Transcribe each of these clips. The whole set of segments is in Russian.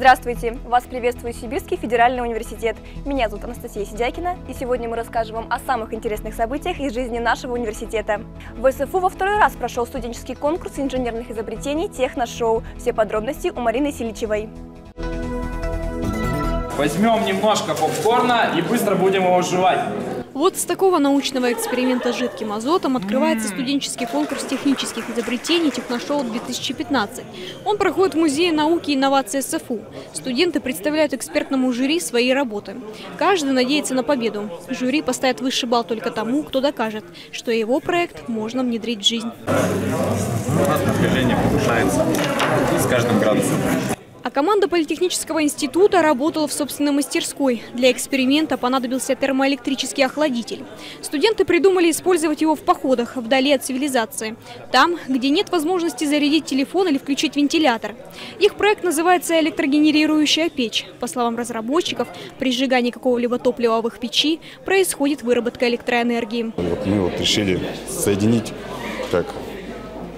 Здравствуйте! Вас приветствует Сибирский федеральный университет. Меня зовут Анастасия Сидякина, и сегодня мы расскажем вам о самых интересных событиях из жизни нашего университета. В СФУ во второй раз прошел студенческий конкурс инженерных изобретений «Техношоу». Все подробности у Марины Силичевой. Возьмем немножко попкорна и быстро будем его жевать. Вот с такого научного эксперимента с жидким азотом открывается студенческий конкурс технических изобретений «Техношоу-2015». Он проходит в Музее науки и инноваций СФУ. Студенты представляют экспертному жюри свои работы. Каждый надеется на победу. Жюри поставит высший балл только тому, кто докажет, что его проект можно внедрить в жизнь. У нас напряжение повышается с каждым градусом. А команда Политехнического института работала в собственной мастерской. Для эксперимента понадобился термоэлектрический охладитель. Студенты придумали использовать его в походах, вдали от цивилизации. Там, где нет возможности зарядить телефон или включить вентилятор. Их проект называется «Электрогенерирующая печь». По словам разработчиков, при сжигании какого-либо топлива в их печи происходит выработка электроэнергии. Вот мы вот решили соединить как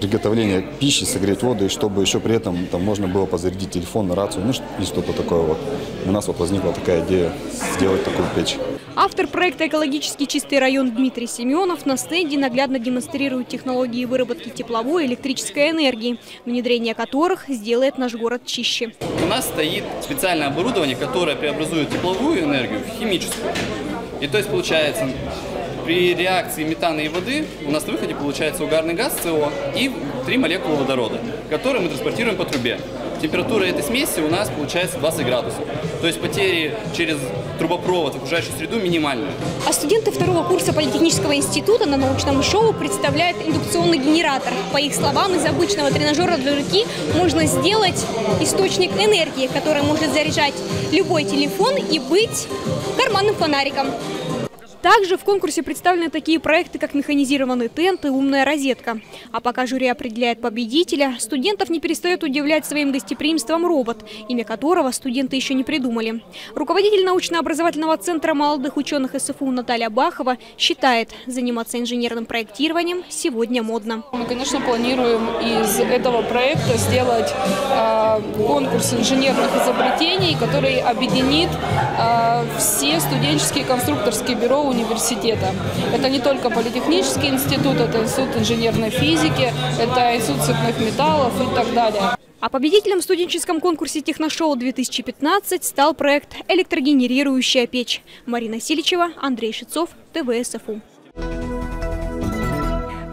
приготовление пищи, согреть воду, и чтобы еще при этом там можно было позарядить телефон, на рацию, ну и что-то такое вот. У нас вот возникла такая идея сделать такую печь. Автор проекта «Экологически чистый район» Дмитрий Семенов на стенде наглядно демонстрирует технологии выработки тепловой и электрической энергии, внедрение которых сделает наш город чище. У нас стоит специальное оборудование, которое преобразует тепловую энергию в химическую. И то есть получается, при реакции метана и воды у нас на выходе получается угарный газ СО и три молекулы водорода, которые мы транспортируем по трубе. Температура этой смеси у нас получается 20 градусов. То есть потери через трубопровод в окружающую среду минимальные. А студенты второго курса Политехнического института на научном шоу представляют индукционный генератор. По их словам, из обычного тренажера для руки можно сделать источник энергии, который может заряжать любой телефон и быть карманным фонариком. Также в конкурсе представлены такие проекты, как механизированный тент и умная розетка. А пока жюри определяет победителя, студентов не перестает удивлять своим гостеприимством робот, имя которого студенты еще не придумали. Руководитель научно-образовательного центра молодых ученых СФУ Наталья Бахова считает, заниматься инженерным проектированием сегодня модно. Мы, конечно, планируем из этого проекта сделать э, конкурс инженерных изобретений, который объединит э, все студенческие конструкторские бюро университета. Это не только Политехнический институт, это Институт инженерной физики, это Институт цветных металлов и так далее. А победителем в студенческом конкурсе «Техношоу-2015» стал проект «Электрогенерирующая печь». Марина Силичева, Андрей Шицов, ТВСФУ.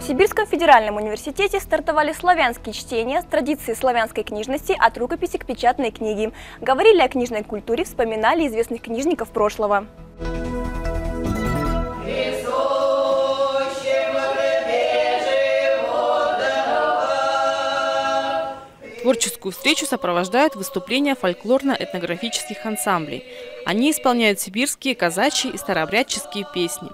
В Сибирском федеральном университете стартовали славянские чтения с традицией славянской книжности от рукописи к печатной книге. Говорили о книжной культуре, вспоминали известных книжников прошлого. Творческую встречу сопровождают выступления фольклорно-этнографических ансамблей. Они исполняют сибирские, казачьи и старообрядческие песни.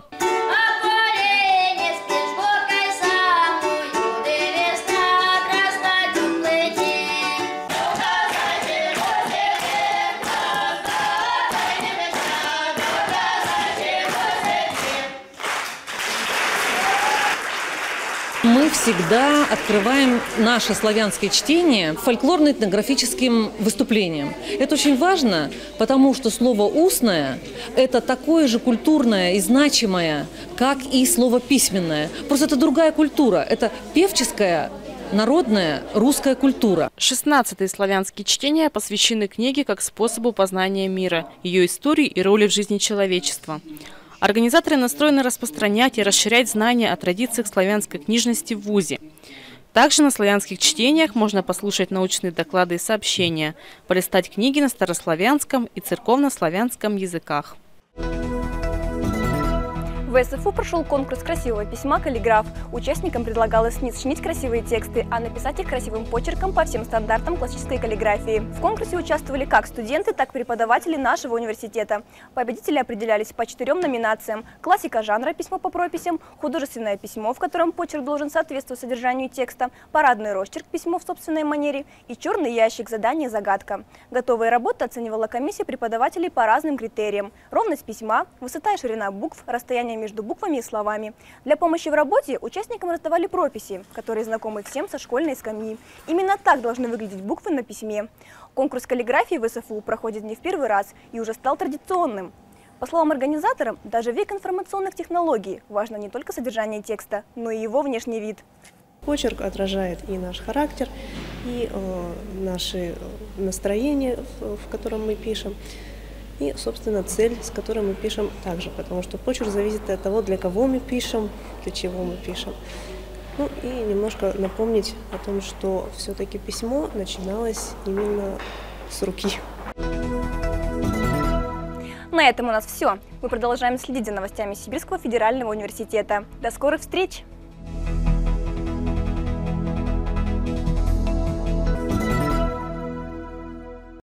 Мы всегда открываем наше славянское чтение фольклорно-этнографическим выступлением. Это очень важно, потому что слово «устное» – это такое же культурное и значимое, как и слово «письменное». Просто это другая культура, это певческая народная русская культура. 16 славянские чтения посвящены книге как способу познания мира, ее истории и роли в жизни человечества. Организаторы настроены распространять и расширять знания о традициях славянской книжности в ВУЗе. Также на славянских чтениях можно послушать научные доклады и сообщения, полистать книги на старославянском и церковно-славянском языках. В СФУ прошел конкурс красивого письма «Каллиграф». Участникам предлагалось не сочинить красивые тексты, а написать их красивым почерком по всем стандартам классической каллиграфии. В конкурсе участвовали как студенты, так и преподаватели нашего университета. Победители определялись по четырем номинациям. Классика жанра «Письмо по прописям», художественное письмо, в котором почерк должен соответствовать содержанию текста, парадный росчерк «Письмо в собственной манере» и черный ящик «Задание загадка». Готовые работы оценивала комиссия преподавателей по разным критериям. Ровность письма, высота и ширина букв, расстояние между между буквами и словами. Для помощи в работе участникам раздавали прописи, которые знакомы всем со школьной скамьи. Именно так должны выглядеть буквы на письме. Конкурс каллиграфии в СФУ проходит не в первый раз и уже стал традиционным. По словам организаторам, даже век информационных технологий важно не только содержание текста, но и его внешний вид. Почерк отражает и наш характер, и э, наши настроения, в, в котором мы пишем, и, собственно, цель, с которой мы пишем также, потому что почерк зависит от того, для кого мы пишем, для чего мы пишем. Ну и немножко напомнить о том, что все-таки письмо начиналось именно с руки. На этом у нас все. Мы продолжаем следить за новостями Сибирского федерального университета. До скорых встреч!